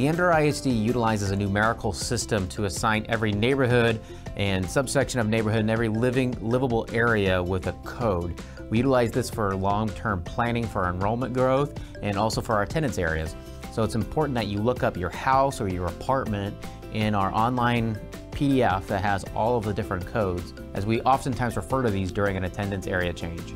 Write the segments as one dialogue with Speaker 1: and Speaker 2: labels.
Speaker 1: Leander ISD utilizes a numerical system to assign every neighborhood and subsection of neighborhood and every living, livable area with a code. We utilize this for long-term planning for enrollment growth and also for our attendance areas. So it's important that you look up your house or your apartment in our online PDF that has all of the different codes, as we oftentimes refer to these during an attendance area change.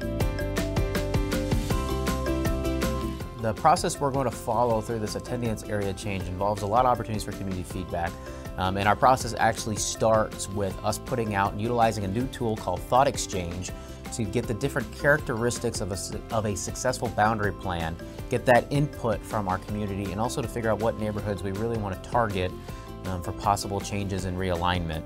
Speaker 1: The process we're going to follow through this attendance area change involves a lot of opportunities for community feedback. Um, and our process actually starts with us putting out and utilizing a new tool called Thought Exchange to get the different characteristics of a, of a successful boundary plan, get that input from our community, and also to figure out what neighborhoods we really want to target um, for possible changes and realignment.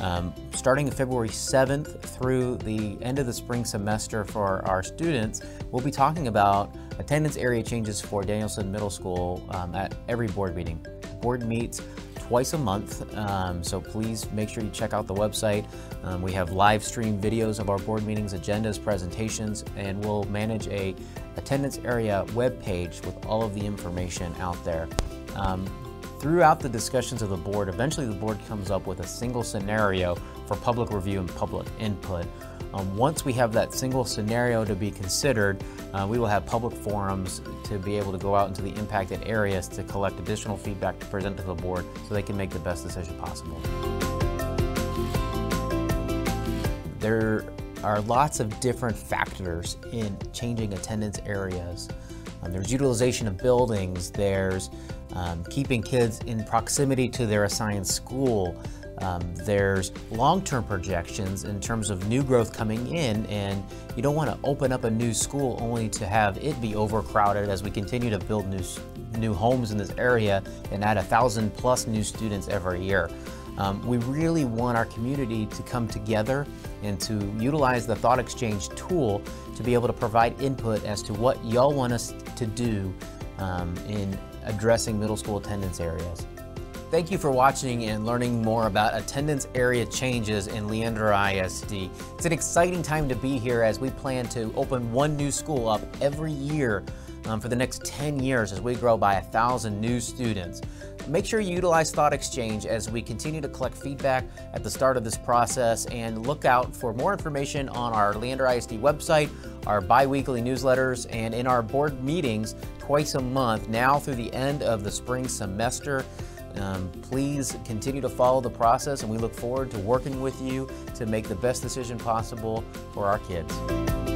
Speaker 1: Um, starting February 7th through the end of the spring semester for our students, we'll be talking about attendance area changes for Danielson Middle School um, at every board meeting. Board meets twice a month, um, so please make sure you check out the website. Um, we have live stream videos of our board meetings, agendas, presentations, and we'll manage a attendance area web page with all of the information out there. Throughout the discussions of the board, eventually the board comes up with a single scenario for public review and public input. Um, once we have that single scenario to be considered, uh, we will have public forums to be able to go out into the impacted areas to collect additional feedback to present to the board so they can make the best decision possible. There are lots of different factors in changing attendance areas. Um, there's utilization of buildings, there's um, keeping kids in proximity to their assigned school, um, there's long-term projections in terms of new growth coming in and you don't want to open up a new school only to have it be overcrowded as we continue to build new, new homes in this area and add a thousand plus new students every year. Um, we really want our community to come together and to utilize the Thought Exchange tool to be able to provide input as to what y'all want us to do um, in addressing middle school attendance areas. Thank you for watching and learning more about attendance area changes in Leander ISD. It's an exciting time to be here as we plan to open one new school up every year um, for the next 10 years as we grow by a thousand new students. Make sure you utilize Thought Exchange as we continue to collect feedback at the start of this process and look out for more information on our Leander ISD website, our bi-weekly newsletters, and in our board meetings twice a month now through the end of the spring semester. Um, please continue to follow the process and we look forward to working with you to make the best decision possible for our kids.